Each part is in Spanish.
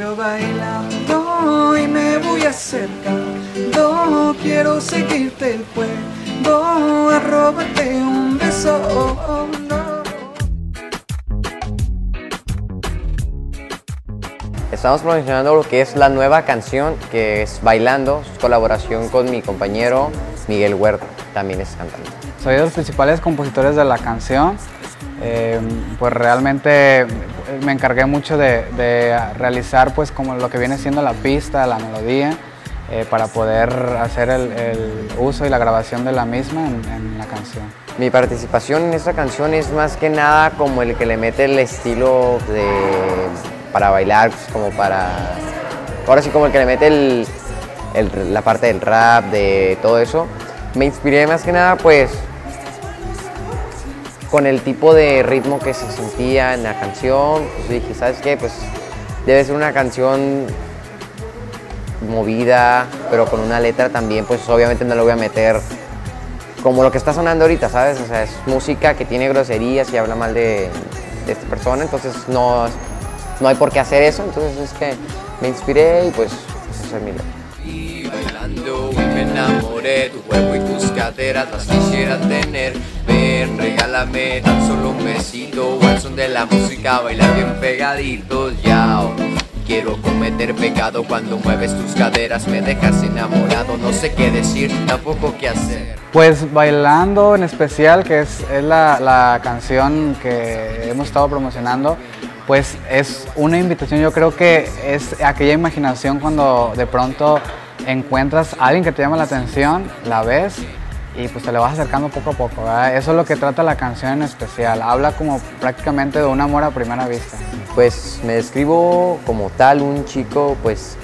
veo bailando y me voy acercando. Quiero seguirte el puedo a robarte un beso. Estamos promocionando lo que es la nueva canción que es Bailando, colaboración con mi compañero Miguel Huerta, también es cantante. Soy de los principales compositores de la canción. Eh, pues realmente me encargué mucho de, realizar pues como lo que viene siendo la pista, la melodía, eh, para poder hacer el, uso y la grabación de la misma en, en, la canción. Mi participación en esta canción es más que nada como el que le mete el estilo de, para bailar, pues, como para... Ahora sí como el que le mete el, la parte del rap, de todo eso. Me inspiré más que nada pues con el tipo de ritmo que se sentía en la canción, pues dije, ¿sabes qué? Pues debe ser una canción movida, pero con una letra también, pues obviamente no lo voy a meter como lo que está sonando ahorita, ¿sabes? O sea, es música que tiene groserías y habla mal de, esta persona, entonces no, no hay por qué hacer eso, entonces es que me inspiré y pues esa es mi letra. Y bailando y me enamoré, tu caderas las quisiera tener. Ven, regálame tan solo un besito, al son de la música, bailar bien pegaditos, ya. Quiero cometer pecado cuando mueves tus caderas, me dejas enamorado, no sé qué decir, tampoco qué hacer. Pues Bailando en especial, que es, es la, la canción que hemos estado promocionando, pues es una invitación, yo creo que es aquella imaginación cuando de pronto encuentras a alguien que te llama la atención, la ves y pues te le vas acercando poco a poco. Eso es lo que trata la canción en especial. Habla como prácticamente de un amor a primera vista. Pues me describo como tal un chico pues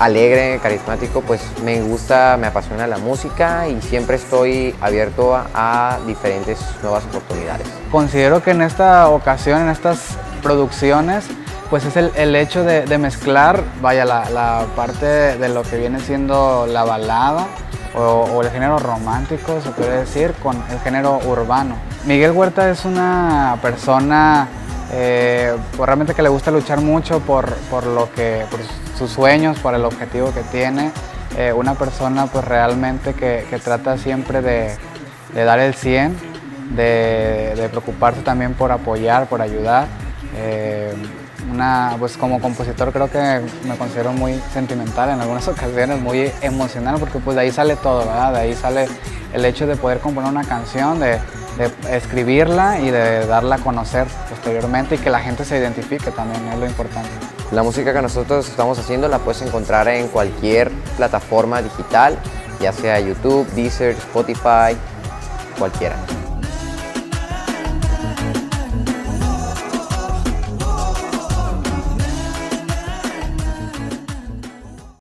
alegre, carismático, pues me gusta, me apasiona la música y siempre estoy abierto a, diferentes nuevas oportunidades. Considero que en esta ocasión, en estas producciones, pues es el, hecho de, mezclar, vaya, la, parte de lo que viene siendo la balada o, el género romántico, se puede decir, con el género urbano. Miguel Huerta es una persona eh, pues realmente que le gusta luchar mucho por, por lo que, por sus sueños, por el objetivo que tiene. Eh, una persona pues realmente que, trata siempre de, dar el 100, de, de, preocuparse también por apoyar, por ayudar. Eh, una, pues como compositor creo que me considero muy sentimental en algunas ocasiones, muy emocional, porque pues de ahí sale todo, ¿verdad? De ahí sale el hecho de poder componer una canción, de, de escribirla y de darla a conocer posteriormente y que la gente se identifique también, es lo importante. La música que nosotros estamos haciendo la puedes encontrar en cualquier plataforma digital, ya sea YouTube, Deezer, Spotify, cualquiera.